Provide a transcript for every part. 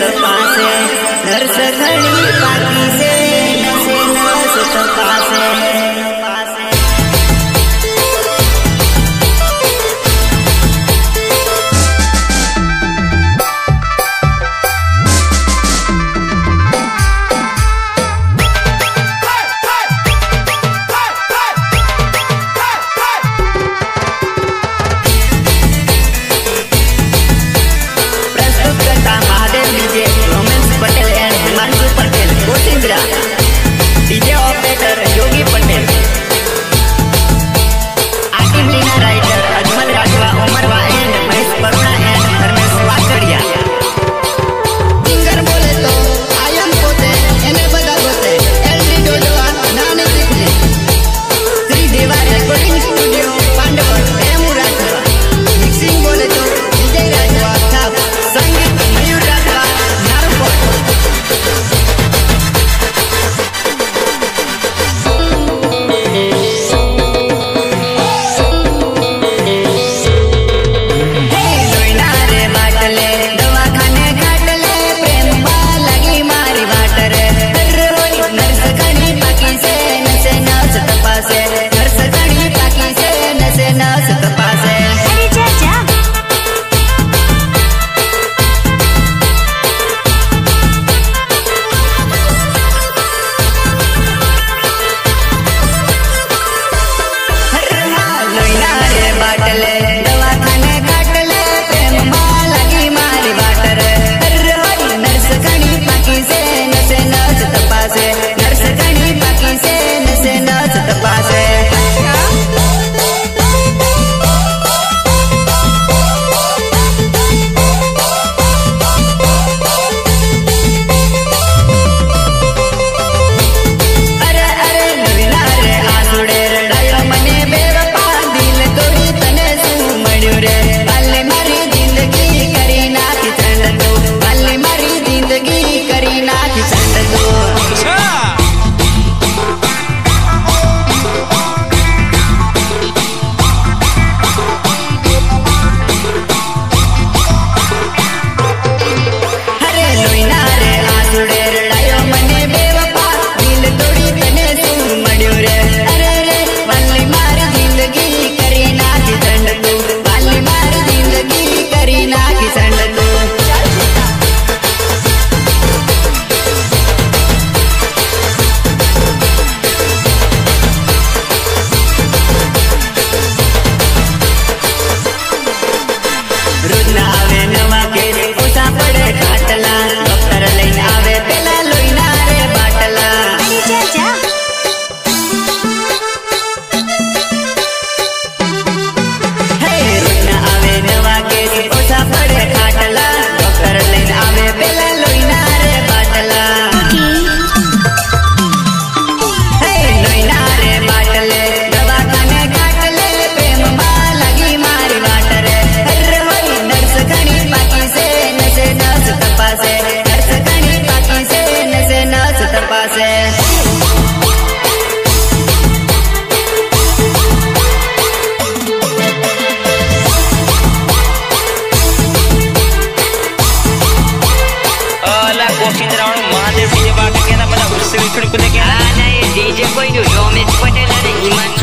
तपासे दर्श घड़ी पाकी से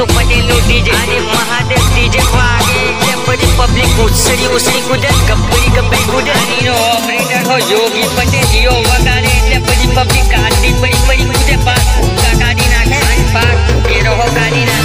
पटेलो डीजे अरे महादेव डीजे वागे बड़ी पब्लिक कुछ उसरी उसरी कुदर गब्बरी गब्बरी कुदर हीरो ऑपरेटर हो योगी पटेल यो वगारे पब्लिक બધી बड़ी बड़ी પડી પડી કુદે પાક કાઢી નાખે પાક કેરો હો કાઢી નાખે